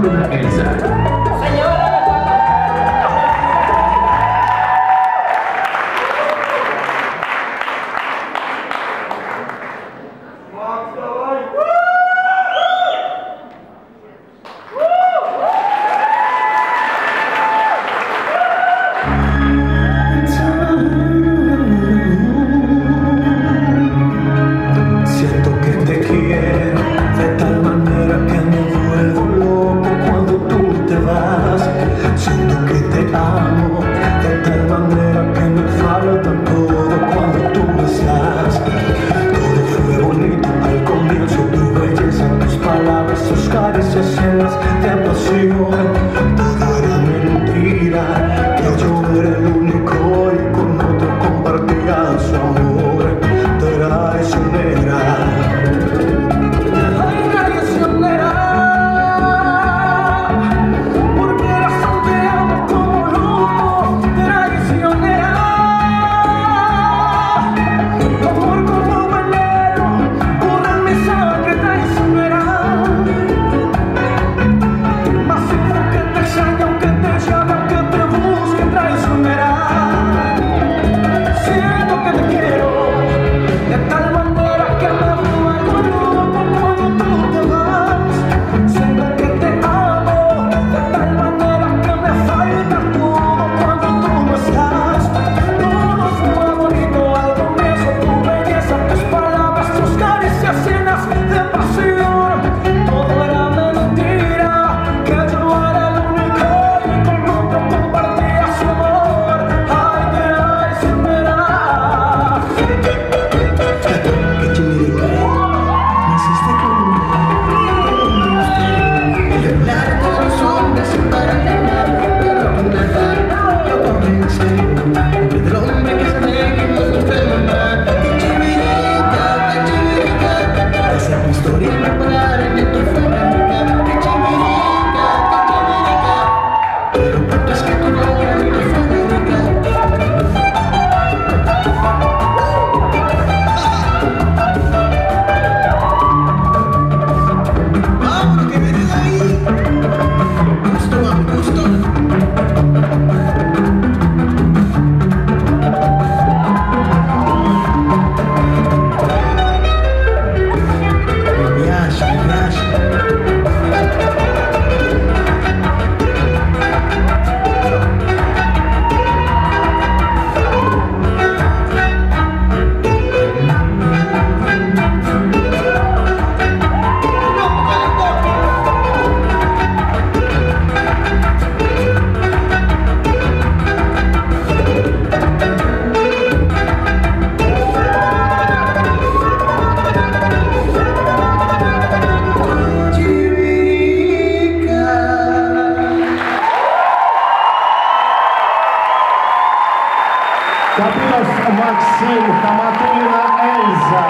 Bruno Elisa. decisions that pursue Катрина Максим, Хаматулина Эльза.